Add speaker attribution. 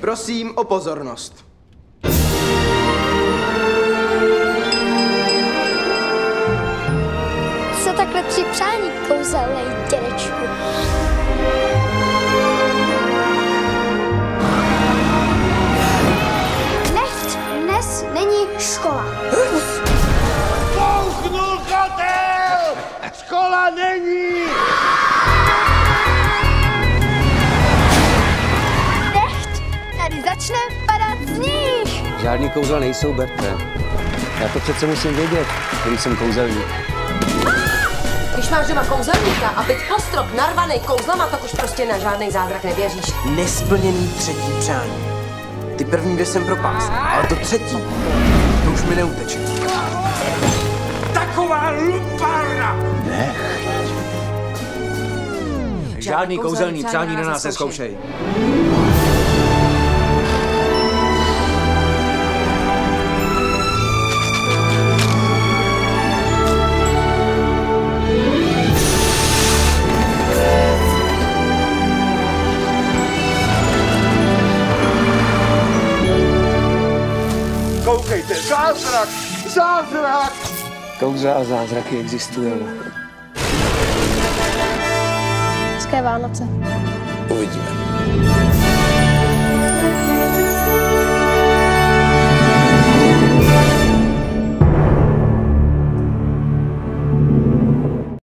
Speaker 1: Prosím o pozornost.
Speaker 2: Co takhle při přání kouzelnej dědečku? Nechť dnes není škola.
Speaker 3: Bouchnul kotel! Škola není!
Speaker 2: Začne padat sníh.
Speaker 4: Žádný kouzla nejsou, Berte. Já to přece musím vědět, když jsem kouzelník.
Speaker 5: Když máš doma kouzelníka a byt postrop narvaný kouzlama, tak už prostě na žádný zázrak nevěříš.
Speaker 1: Nesplněný třetí přání. Ty první dvě jsem propás, ale to třetí, to už mi neuteče.
Speaker 3: Taková lupárna!
Speaker 4: Žádný kouzelný přání na nás neskoušej.
Speaker 3: Koukejte, zázrak! Zázrak!
Speaker 4: Kouza a zázraky existují.
Speaker 2: Hezké Vánoce.
Speaker 1: Uvidíme.